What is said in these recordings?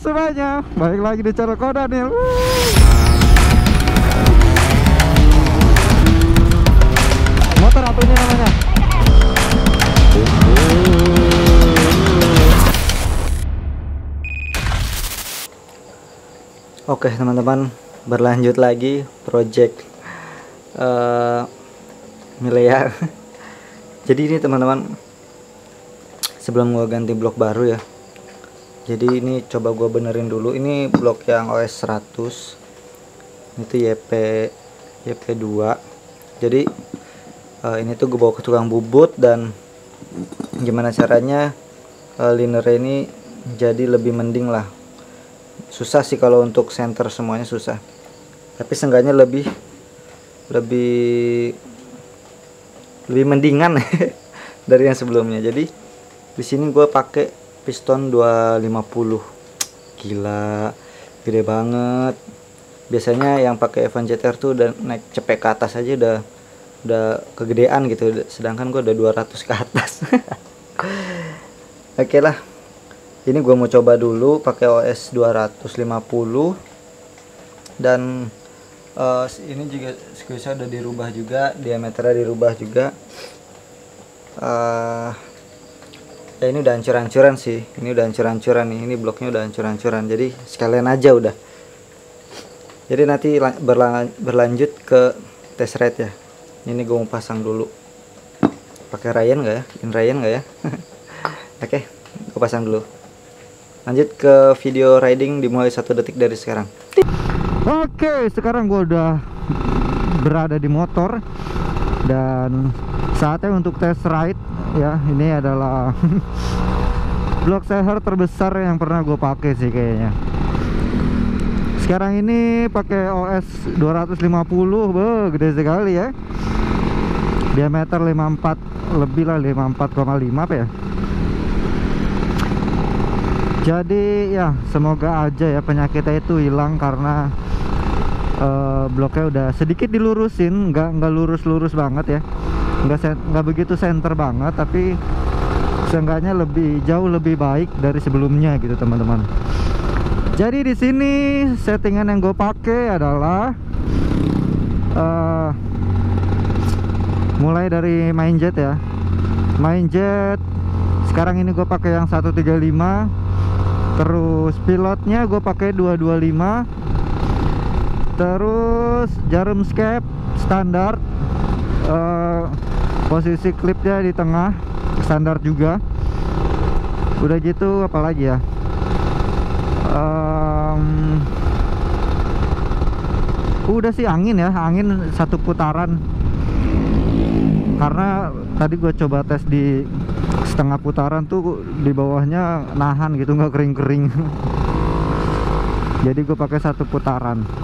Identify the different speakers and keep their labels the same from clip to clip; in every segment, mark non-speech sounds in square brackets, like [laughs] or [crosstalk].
Speaker 1: semuanya, balik lagi di channel Kodanil. Motor apa namanya? Oke teman-teman, berlanjut lagi project uh, Milea. [laughs] Jadi ini teman-teman, sebelum gua ganti blok baru ya, jadi ini coba gua benerin dulu. Ini blok yang OS 100 itu YP YP2 jadi uh, ini tuh gue bawa ke tukang bubut dan gimana caranya uh, liner ini jadi lebih mending lah. Susah sih kalau untuk center semuanya susah. Tapi seenggaknya lebih lebih lebih mendingan [laughs] dari yang sebelumnya. Jadi di sini gue pakai piston 250 gila gede banget. Biasanya yang pakai Evan ZR tuh udah naik cepet ke atas aja udah udah kegedean gitu. Sedangkan gue udah 200 ke atas. [laughs] Oke okay lah ini gue mau coba dulu pakai OS 250 dan uh, ini juga squeeze udah dirubah juga diameternya dirubah juga. Uh, ya ini udah hancur-hancuran sih. Ini udah hancur-hancuran nih. Ini bloknya udah hancur-hancuran. Jadi sekalian aja udah. Jadi nanti berla berlanjut ke test ride ya. Ini gue mau pasang dulu. Pakai Ryan nggak ya? In Ryan nggak ya? [laughs] Oke okay, gue pasang dulu. Lanjut ke video riding dimulai satu detik dari sekarang. Oke okay, sekarang gue udah berada di motor dan saatnya untuk test ride ya. Ini adalah [laughs] blok seher terbesar yang pernah gue pakai sih kayaknya. Sekarang ini pakai OS 250 be, gede sekali ya. Diameter 54 lebih lah 54,5 apa ya. Jadi ya semoga aja ya penyakitnya itu hilang karena uh, bloknya udah sedikit dilurusin nggak nggak lurus-lurus banget ya. Nggak nggak begitu center banget tapi seenggaknya lebih jauh lebih baik dari sebelumnya gitu teman-teman. Jadi di sini settingan yang gue pakai adalah uh, mulai dari main jet ya. Main jet sekarang ini gue pakai yang 135 terus pilotnya gue pakai 225 terus jarum scape standar. Uh, posisi klipnya di tengah standar juga. Udah gitu apalagi ya? Um, udah sih angin ya angin satu putaran. Karena tadi gue coba tes di setengah putaran tuh di bawahnya nahan gitu nggak kering-kering. [laughs] Jadi gue pakai satu putaran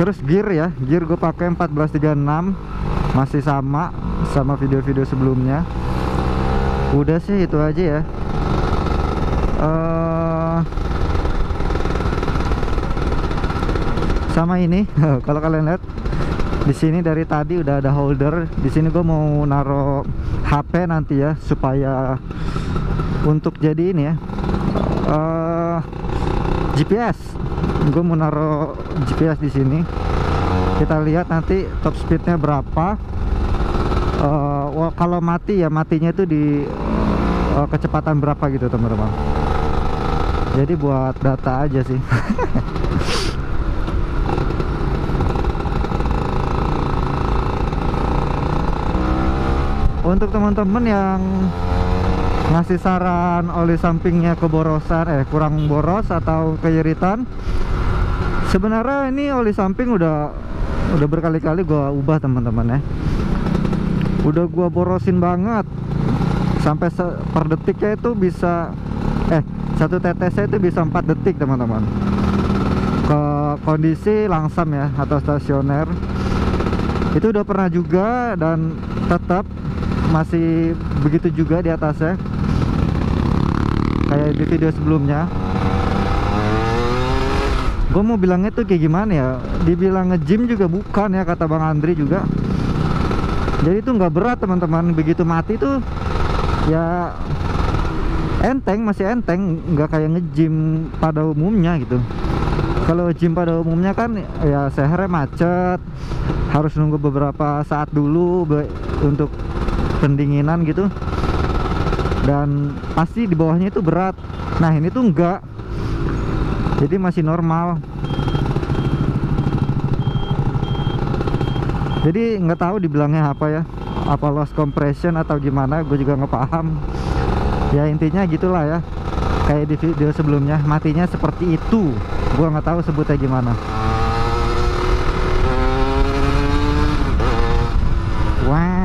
Speaker 1: terus gear ya gear gue pakai 1436 masih sama sama video-video sebelumnya. Udah sih itu aja ya. Uh, sama ini [laughs] kalau kalian lihat di sini dari tadi udah ada holder. Di sini gue mau naro HP nanti ya supaya untuk jadi ini ya. Uh, GPS gue mau naro GPS di sini. Kita lihat nanti top speednya berapa. Uh, kalau mati ya matinya itu di uh, kecepatan berapa gitu teman-teman. Jadi buat data aja sih. [laughs] Untuk teman-teman yang ngasih saran oli sampingnya keborosan eh kurang boros atau keiritan? Sebenarnya ini oli samping udah udah berkali-kali gua ubah teman-teman ya. Udah gua borosin banget. Sampai per detiknya itu bisa eh satu tetesnya itu bisa 4 detik teman-teman. Ke kondisi langsam ya atau stasioner. Itu udah pernah juga dan tetap masih begitu juga di atasnya kayak di video sebelumnya. Gue mau bilangnya tuh kayak gimana ya? Dibilang nge-gym juga bukan ya kata Bang Andri juga. Jadi itu nggak berat teman-teman. Begitu mati tuh ya
Speaker 2: enteng masih enteng. Nggak kayak nge-gym pada umumnya gitu. Kalau gym pada umumnya kan ya sehernya macet. Harus nunggu beberapa saat dulu untuk pendinginan gitu dan pasti di bawahnya itu berat. Nah ini tuh enggak. Jadi masih normal. Jadi nggak tahu dibilangnya apa ya. Apa loss compression atau gimana gue juga nggak paham. Ya intinya gitulah ya. Kayak di video sebelumnya matinya seperti itu. Gue nggak tahu sebutnya gimana. Wow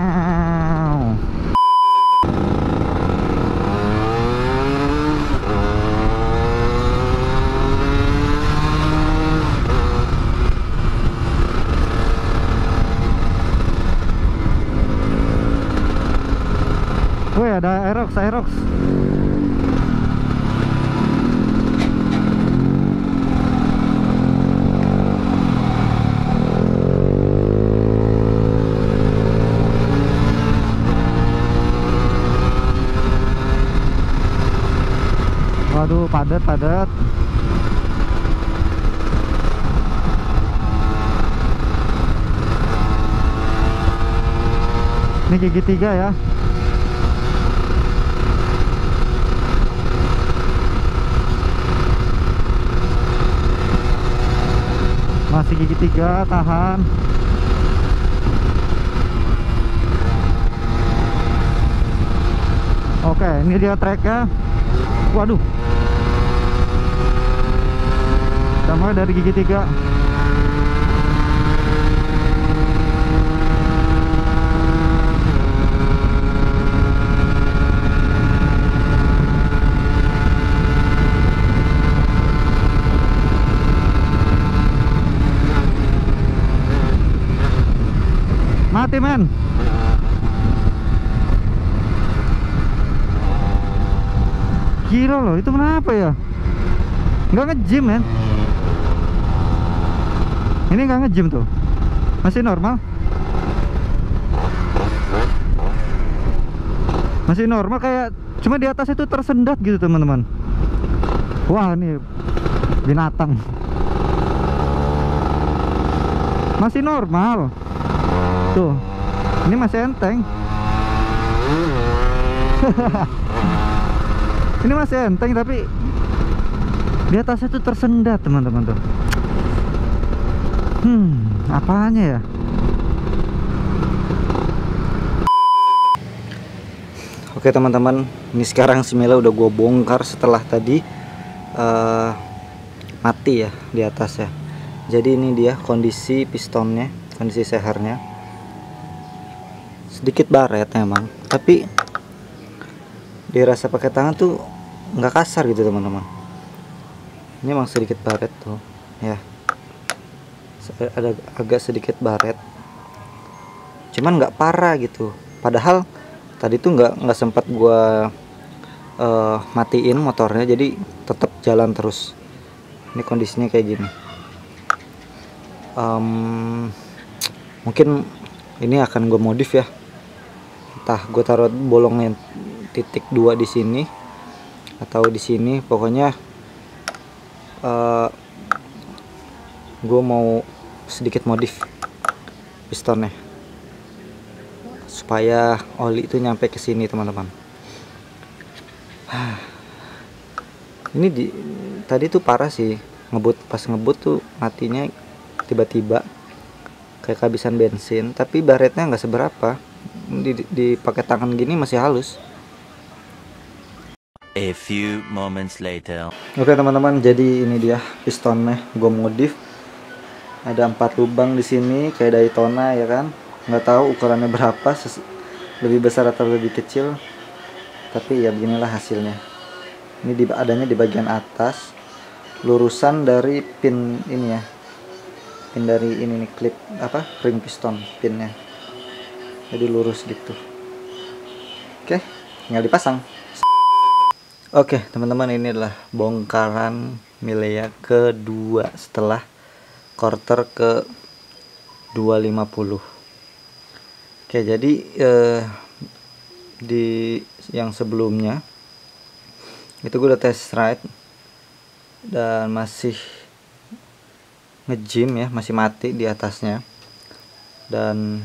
Speaker 2: Woi ada Aerox Waduh padat padat. Ini gigi tiga ya masih gigi tiga tahan. Oke ini dia treknya waduh. Sama dari gigi tiga mati men gila loh itu kenapa ya? Nggak nge-gym men ini nggak nge-gym tuh? Masih normal? Masih normal kayak cuma di atas itu tersendat gitu teman-teman. Wah ini binatang. Masih normal tuh. Ini masih enteng. [laughs] Ini masih enteng tapi di atasnya tuh tersendat teman-teman tuh. Hmm apanya ya? Oke teman-teman. Ini sekarang si Mela udah gue bongkar setelah tadi uh, mati ya di atas ya jadi ini dia kondisi pistonnya kondisi sehernya sedikit baret emang. Tapi dirasa pakai tangan tuh nggak kasar gitu teman-teman. Ini emang sedikit baret tuh ya. Ada agak sedikit baret. Cuman nggak parah gitu. Padahal tadi tuh nggak nggak sempat gua uh, matiin motornya jadi tetap jalan terus. Ini kondisinya kayak gini. Um, mungkin ini akan gue modif ya entah gue taruh bolongnya titik dua di sini atau di sini. Pokoknya uh, gue mau sedikit modif pistonnya supaya oli itu nyampe ke sini teman-teman. [sighs] Ini di tadi tuh parah sih. Ngebut pas ngebut tuh matinya tiba-tiba kayak kehabisan bensin tapi baretnya nggak seberapa dipakai tangan gini masih halus
Speaker 3: A few moments later.
Speaker 2: Oke teman-teman, jadi ini dia pistonnya gue modif. Ada empat lubang di sini kayak Daytona ya kan. Nggak tahu ukurannya berapa, lebih besar atau lebih kecil. Tapi ya beginilah hasilnya. Ini di, adanya di bagian atas, lurusan dari pin ini ya. Pin dari ini nih klip apa ring piston pinnya. Jadi lurus gitu. Oke, tinggal dipasang. Oke teman-teman ini adalah bongkaran Milea kedua setelah quarter ke 250 Oke jadi eh, di yang sebelumnya itu gue udah test ride dan masih ngejim ya masih mati di atasnya dan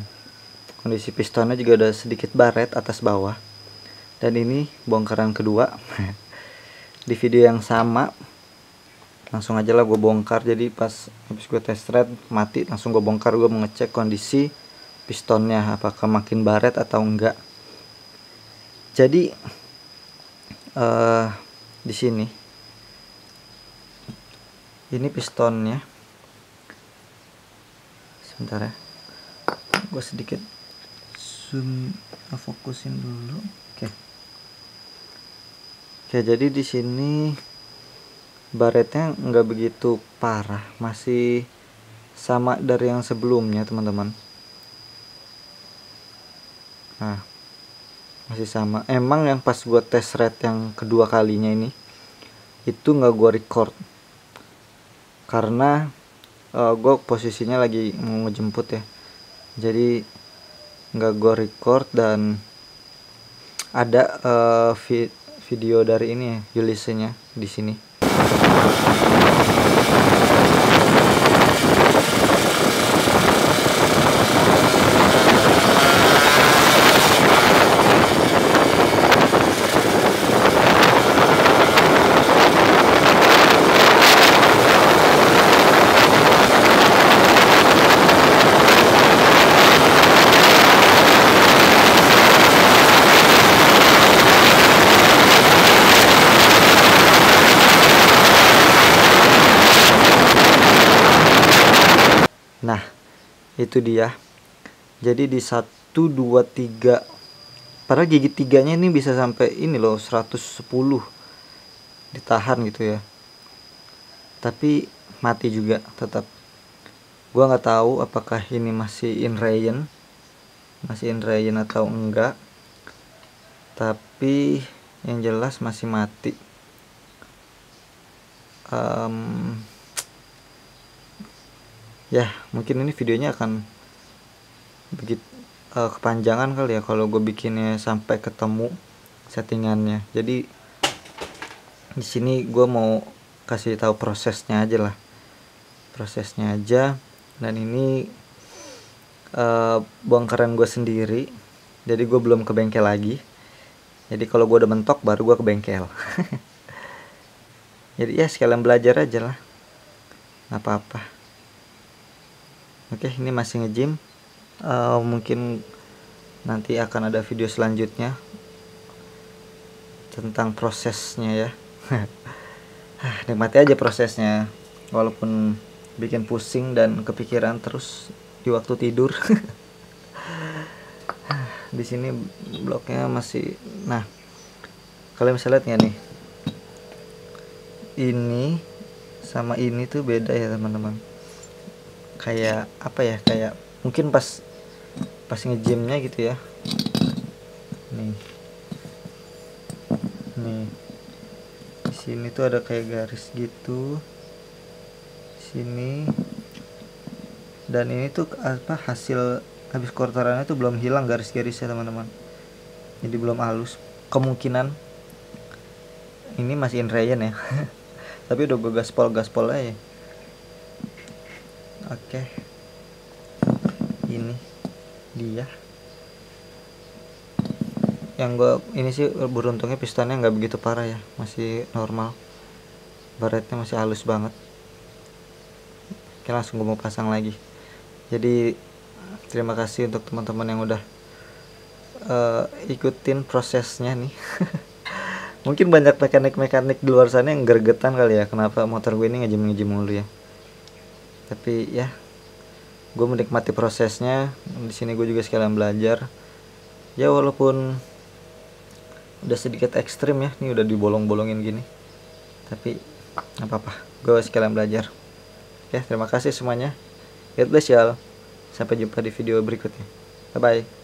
Speaker 2: kondisi pistonnya juga udah sedikit baret atas bawah. Dan ini bongkaran kedua. [laughs] Di video yang sama langsung aja lah gue bongkar. Jadi pas habis gue test ride mati langsung gue bongkar. Gue mengecek kondisi pistonnya apakah makin baret atau enggak. Jadi uh, di sini ini pistonnya. Sebentar ya gue sedikit zoom fokusin dulu. Oke. Oke, jadi di sini baretnya nggak begitu parah, masih sama dari yang sebelumnya, teman-teman. Nah, masih sama. Emang yang pas gue tes rate yang kedua kalinya ini itu nggak gue record. Karena uh, gue posisinya lagi mau ngejemput ya. Jadi nggak gue record dan ada uh, video dari ini ya, Ulysses-nya di sini. Nah, itu dia. Jadi di 1 2 3 padahal gigi tiganya ini bisa sampai ini loh 110 ditahan gitu ya. Tapi mati juga tetap. Gua nggak tahu apakah ini masih in rain masih in rain atau enggak. Tapi yang jelas masih mati. Um, ya mungkin ini videonya akan begitu uh, eh, kepanjangan kali ya kalau gue bikinnya sampai ketemu settingannya. Jadi di sini gue mau kasih tahu prosesnya aja lah. Prosesnya aja. Dan ini uh, bongkaran gue sendiri. Jadi gue belum ke bengkel lagi. Jadi kalau gue udah mentok baru gue ke bengkel. [laughs] Jadi ya sekalian belajar aja lah. Apa-apa oke ini masih ngejim uh, mungkin nanti akan ada video selanjutnya tentang prosesnya ya. [laughs] Nikmati aja prosesnya walaupun bikin pusing dan kepikiran terus di waktu tidur. [laughs] Di sini bloknya masih nah kalian bisa lihat nggak nih? Ini sama ini tuh beda ya teman-teman kayak apa ya kayak mungkin pas pas ngejimnya gitu ya. Nih. Nih. Di sini tuh ada kayak garis gitu. Sini. Dan ini tuh apa hasil habis kotorannya tuh belum hilang garis-garisnya teman-teman. Jadi belum halus. Kemungkinan ini masih in ya. [laughs] Tapi udah gue gaspol gaspol aja oke. Ini dia. Yang gue ini sih beruntungnya pistonnya nggak begitu parah ya masih normal. Baretnya masih halus banget. Oke langsung gue mau pasang lagi. Jadi terima kasih untuk teman-teman yang udah uh, ikutin prosesnya nih. [laughs] Mungkin banyak mekanik-mekanik di luar sana yang gergetan kali ya kenapa motor gue ini ngejim-ngejim mulu ya tapi ya gue menikmati prosesnya. Di sini gue juga sekalian belajar. Ya walaupun udah sedikit ekstrim ya ini udah dibolong-bolongin gini. Tapi apa apa gue sekalian belajar. Ya terima kasih semuanya. God bless y'all sampai jumpa di video berikutnya. Bye bye